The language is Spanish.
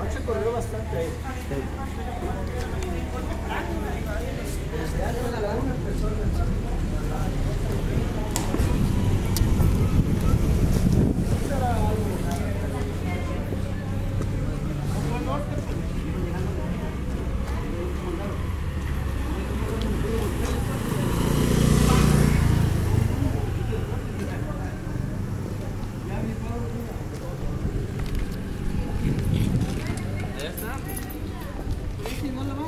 Anoche corrió bastante ahí. Si Sí, sí, no, no, no.